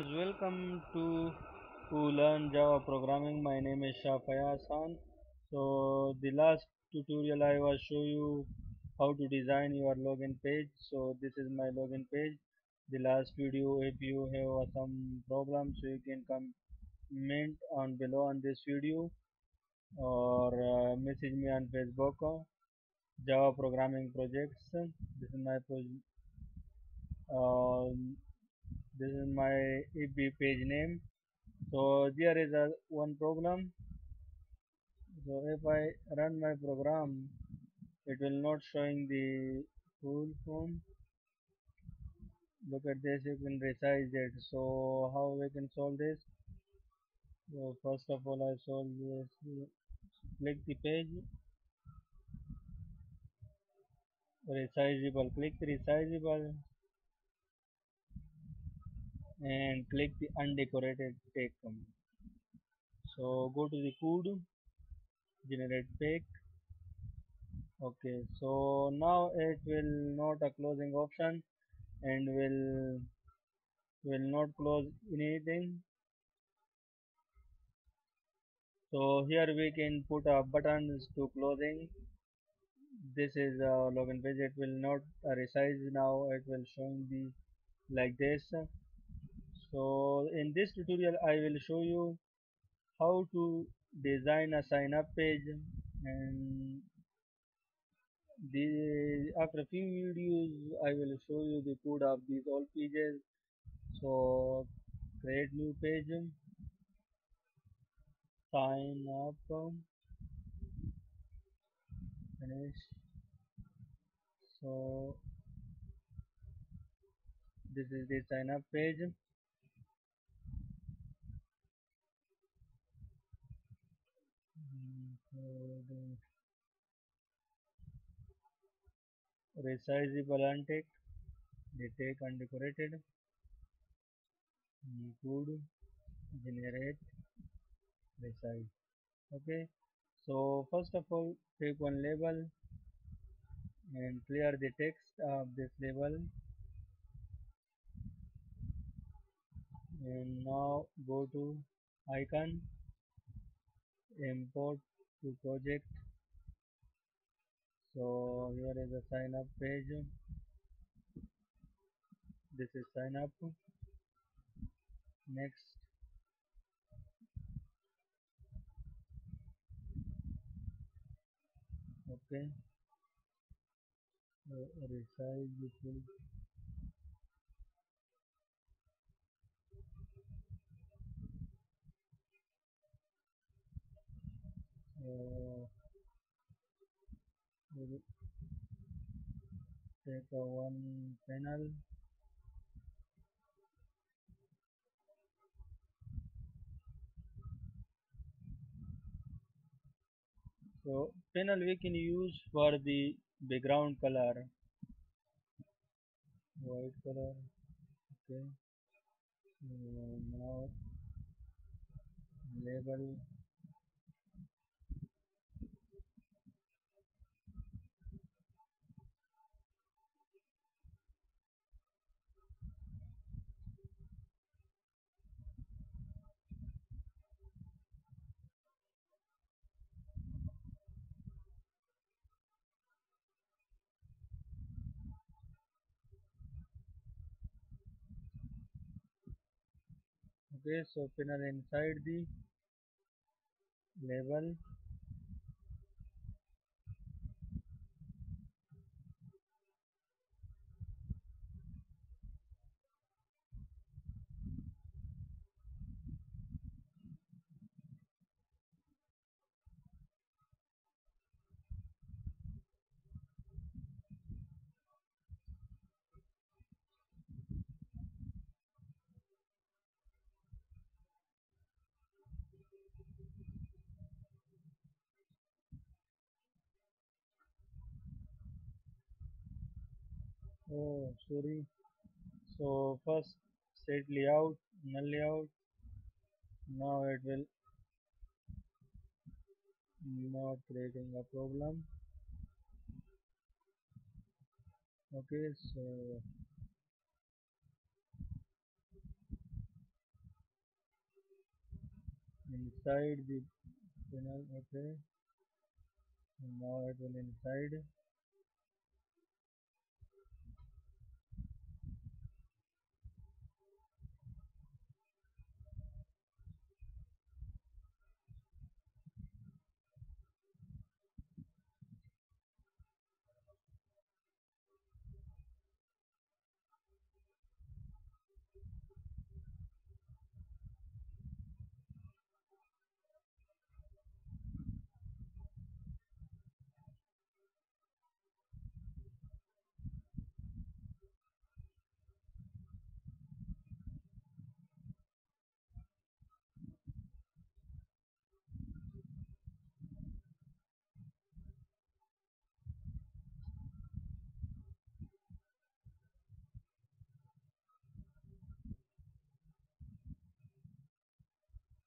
Welcome to, to learn Java programming. My name is Shafaya Hassan. So the last tutorial I was show you how to design your login page. So this is my login page. The last video if you have some problems so you can comment on below on this video or uh, message me on Facebook. Java programming projects. This is my project. Uh, this is my EB page name. So there is a one problem. So if I run my program it will not showing the full form. Look at this you can resize it. So how we can solve this? So first of all I solve this. Click the page. Resizable click resizable and click the undecorated take so go to the code generate page okay so now it will not a closing option and will will not close anything. So here we can put a buttons to closing. This is a login page. It will not resize now. It will showing the like this so in this tutorial I will show you how to design a sign up page and the after a few videos I will show you the code of these all pages. So create new page. Sign up. Finish. So this is the sign up page resizable untick the take undecorated include generate resize okay? So first of all take one label and clear the text of this label. And now go to icon import to project. So here is a sign up page. This is sign up. Next. Okay. So resize it will take one panel so panel we can use for the background color. White color okay. Uh, now label so panel inside the label oh sorry. So first set layout null layout. Now it will not creating a problem. Okay so inside the panel okay. Now it will inside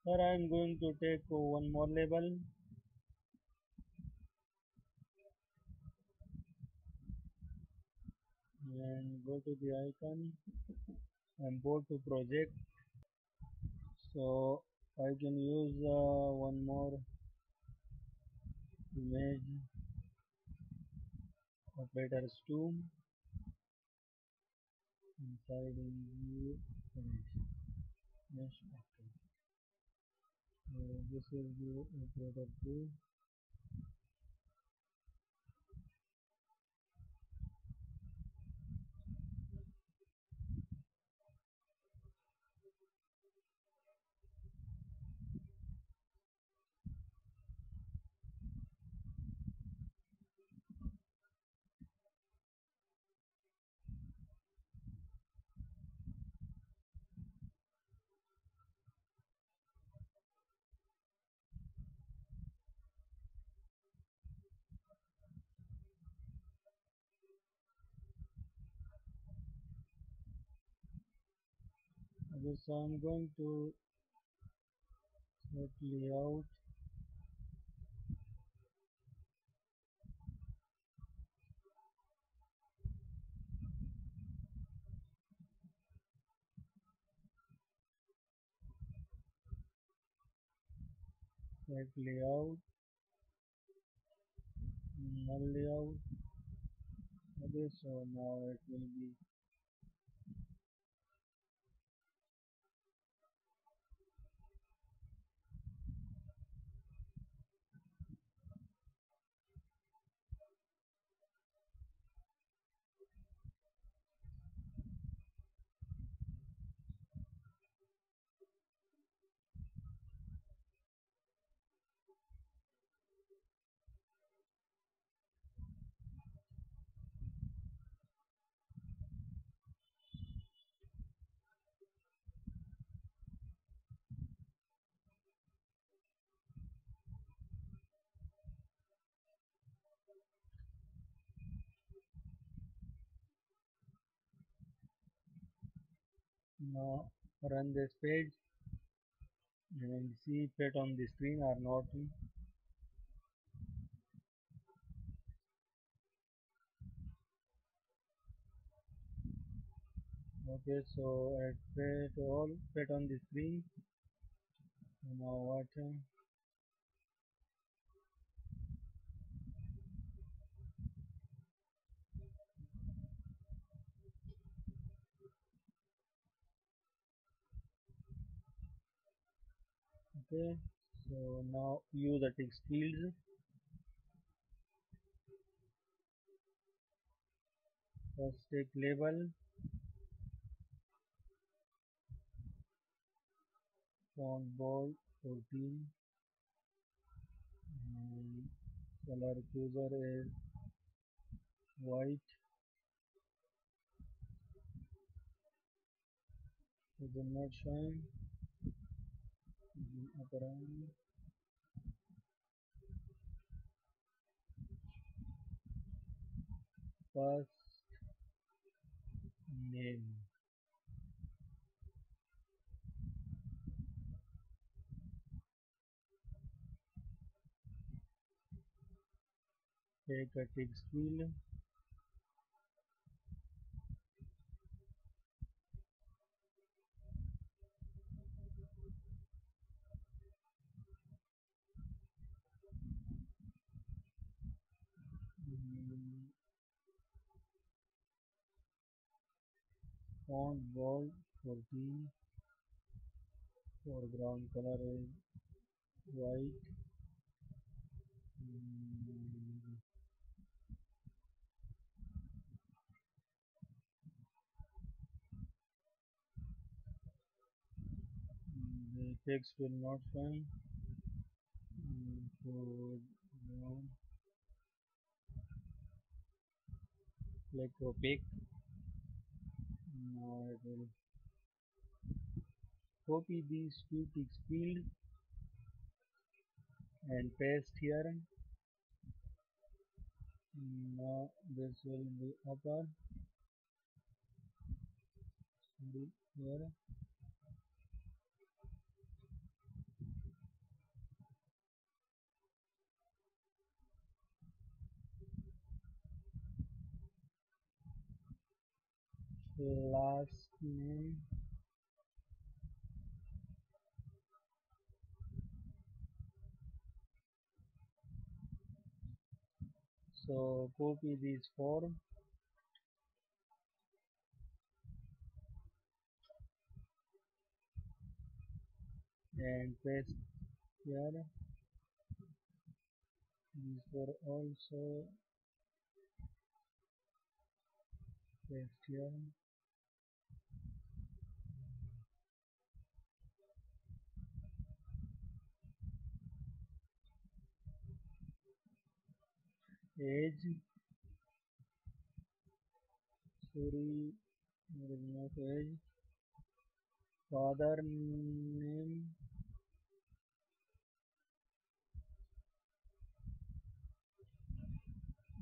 Sir, I am going to take one more label. And go to the icon import to project. So I can use uh, one more image operators 2 inside in image. Yes this is the product 2 okay so I'm going to set layout. Set layout. Null layout. Okay so now it will be now run this page. And see if it on the screen or not okay so it fit all fit on the screen. Now what uh, okay so now use the text fields first take label. Font bold 14 and color chooser is white. Is not showing zoom up around first name take a text field font bold 14 foreground color is white mm, the text will not shine mm, foreground like opaque will copy these two text field and paste here. Now this will be upper. Here last name so copy this form and paste here. These four also paste here age sorry there is not age father name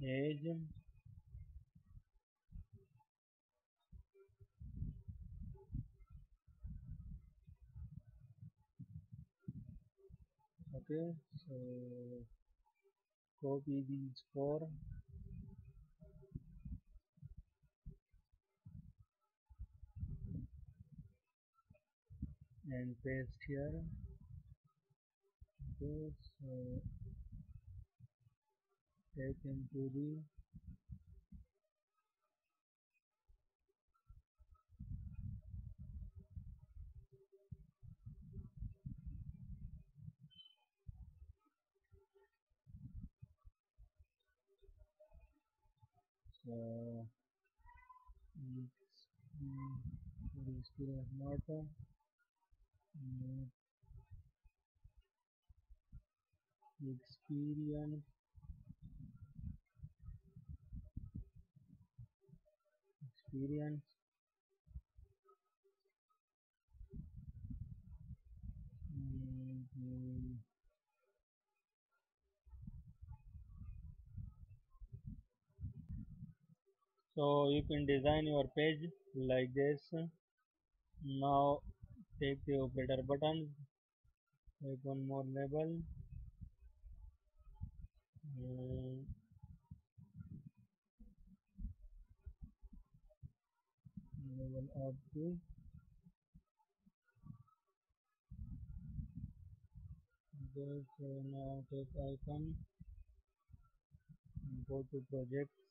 age okay so copy these four and paste here. Okay so take into the experience not mm, experience. Experience so you can design your page like this. Now take the operator button take one more label. Mm, label of two okay so now take icon. Go to projects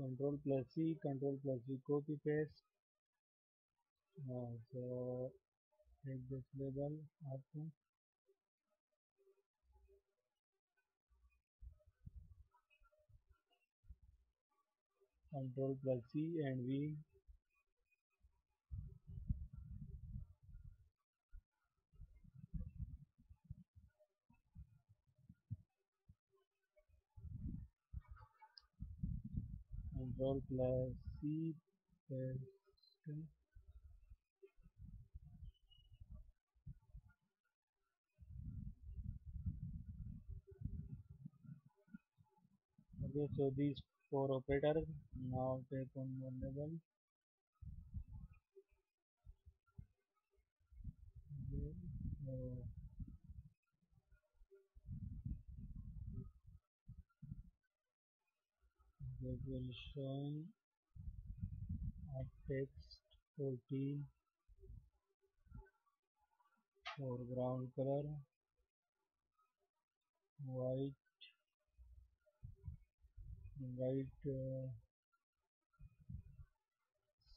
control plus C control plus V copy paste. Uh, so take this label up control plus C and V control plus C paste okay so these four operators now take on level okay, so it will showing a text 14 foreground color white white uh,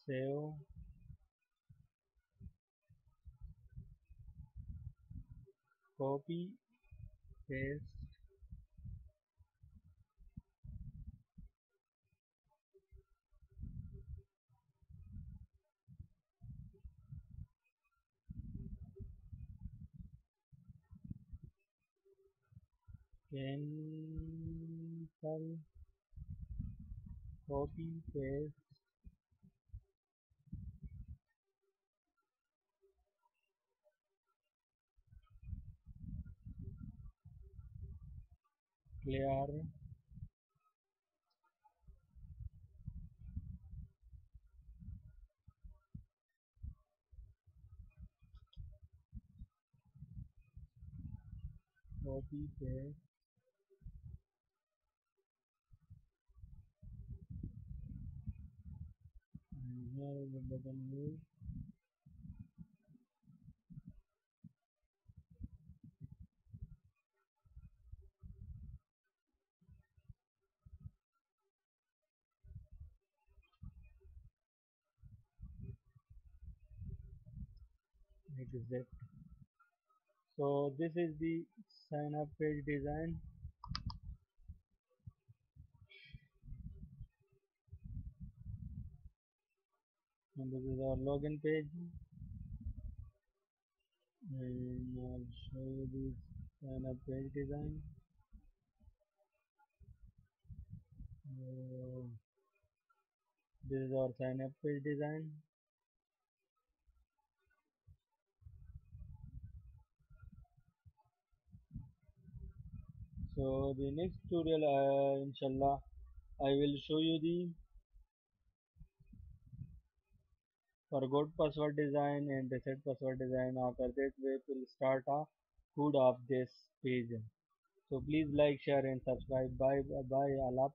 save copy paste cancel copy paste clear copy paste is the button move exit so this is the sign up page design and this is our login page and I'll show you this sign page design uh, this is our sign up page design so the next tutorial uh, inshallah I will show you the forgot password design and reset password design after that we will start a code of this page so please like share and subscribe bye bye Allah